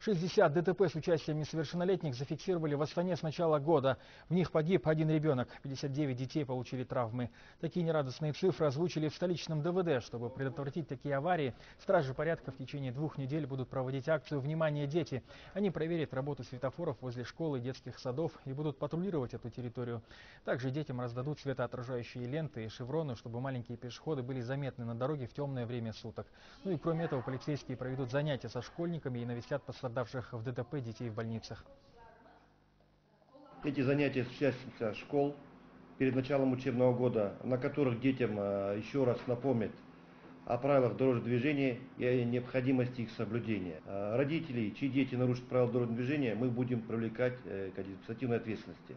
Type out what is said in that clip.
60 ДТП с участием несовершеннолетних зафиксировали в Астане с начала года. В них погиб один ребенок, 59 детей получили травмы. Такие нерадостные цифры озвучили в столичном ДВД. Чтобы предотвратить такие аварии, стражи порядка в течение двух недель будут проводить акцию «Внимание, дети!». Они проверят работу светофоров возле школ и детских садов и будут патрулировать эту территорию. Также детям раздадут светоотражающие ленты и шевроны, чтобы маленькие пешеходы были заметны на дороге в темное время суток. Ну и кроме этого, полицейские проведут занятия со школьниками и навестят пострадавших пострадавших в ДТП детей в больницах. Эти занятия осуществляются школ перед началом учебного года, на которых детям э, еще раз напомнят о правилах дорожного движения и о необходимости их соблюдения. Э, родителей, чьи дети нарушат правила дорожного движения, мы будем привлекать э, к административной ответственности.